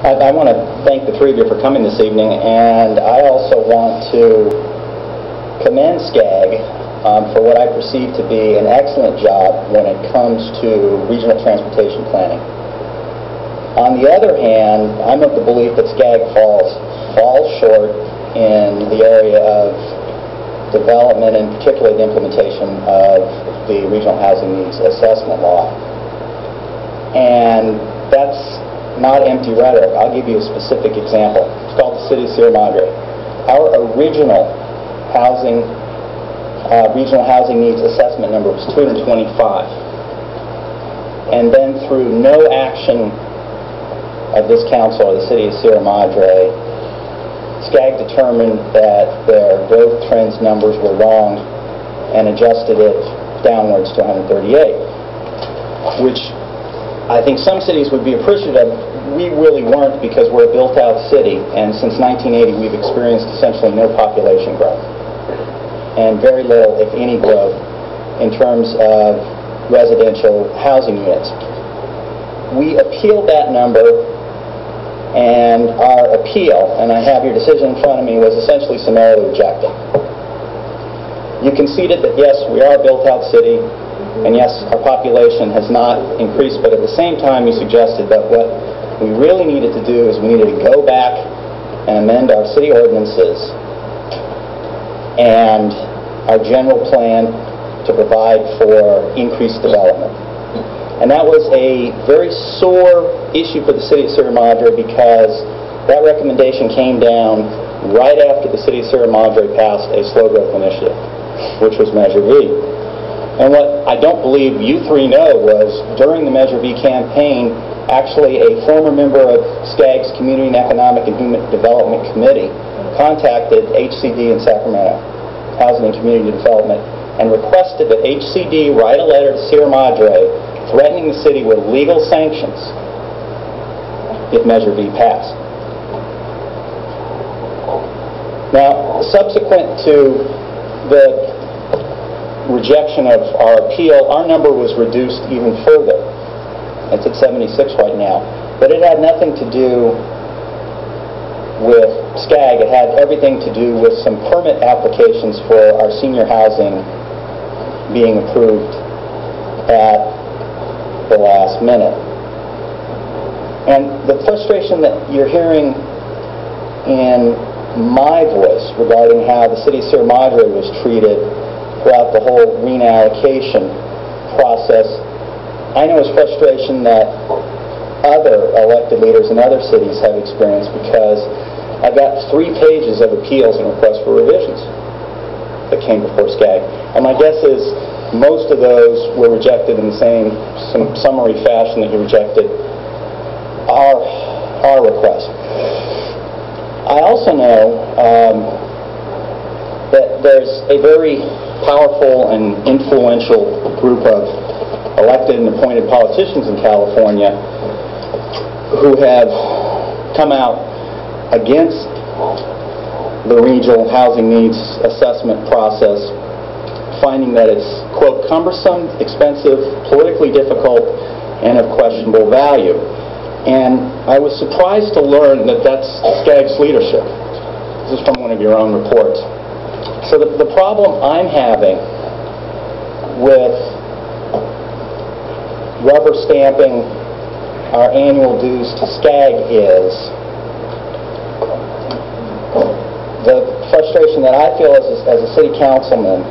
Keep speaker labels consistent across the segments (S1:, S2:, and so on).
S1: I, I want to thank the three of you for coming this evening, and I also want to commend SCAG um, for what I perceive to be an excellent job when it comes to regional transportation planning. On the other hand, I'm of the belief that SCAG falls, falls short in the area of development and particularly the implementation of the Regional Housing Needs Assessment Law. And that's not empty rhetoric. I'll give you a specific example. It's called the City of Sierra Madre. Our original housing, uh, regional housing needs assessment number was 225. And then through no action of this council or the City of Sierra Madre, SCAG determined that their growth trends numbers were wrong and adjusted it downwards to 138, which I think some cities would be appreciative. We really weren't because we're a built-out city, and since 1980 we've experienced essentially no population growth and very little, if any, growth in terms of residential housing units. We appealed that number and our appeal, and I have your decision in front of me, was essentially summarily rejected. You conceded that yes, we are a built-out city, and yes, our population has not increased, but at the same time you suggested that what we really needed to do is we needed to go back and amend our city ordinances and our general plan to provide for increased development. And that was a very sore issue for the city of Sierra Madre because that recommendation came down right after the city of Sierra Madre passed a slow growth initiative, which was Measure V. And what I don't believe you three know was during the Measure V campaign, actually a former member of SCAG's Community and Economic and Human Development Committee contacted HCD in Sacramento, Housing and Community Development, and requested that HCD write a letter to Sierra Madre threatening the city with legal sanctions if Measure V passed. Now, subsequent to the rejection of our appeal, our number was reduced even further. It's at 76 right now. But it had nothing to do with SCAG. It had everything to do with some permit applications for our senior housing being approved at the last minute. And the frustration that you're hearing in my voice regarding how the city of Sierra Madre was treated throughout the whole reallocation process, I know is frustration that other elected leaders in other cities have experienced because I got three pages of appeals and requests for revisions that came before SCAG. And my guess is most of those were rejected in the same some summary fashion that you rejected our, our request. I also know um, that there's a very powerful and influential group of elected and appointed politicians in California who have come out against the regional housing needs assessment process, finding that it's, quote, cumbersome, expensive, politically difficult, and of questionable value. And I was surprised to learn that that's SCAG's leadership. This is from one of your own reports. So the, the problem I'm having with rubber stamping our annual dues to SCAG is the frustration that I feel as a, as a city councilman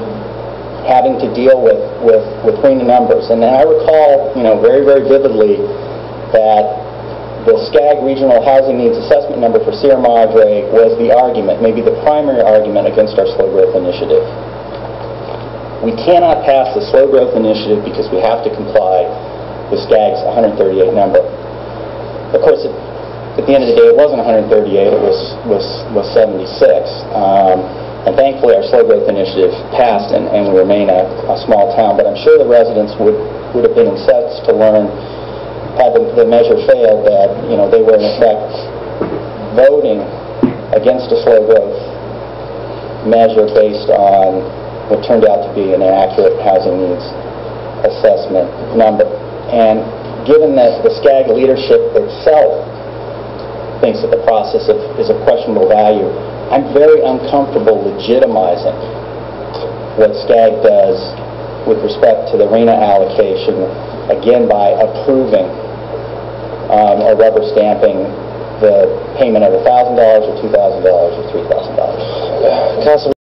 S1: having to deal with, with, with the numbers. And I recall, you know, very, very vividly that the SCAG Regional Housing Needs Assessment number for Sierra Madre was the argument, maybe the primary argument against our slow growth initiative. We cannot pass the slow growth initiative because we have to comply with SCAG's 138 number. Of course, it, at the end of the day, it wasn't 138, it was, was, was 76. Um, and thankfully, our slow growth initiative passed and, and we remain a, a small town. But I'm sure the residents would, would have been incensed to learn had the, the measure failed, that, you know, they were in effect voting against a slow growth measure based on what turned out to be an inaccurate housing needs assessment number. And given that the SCAG leadership itself thinks that the process of, is of questionable value, I'm very uncomfortable legitimizing what SCAG does with respect to the RHNA allocation, again, by approving um, or rubber stamping the payment of $1,000 or $2,000 or $3,000.
S2: Councilman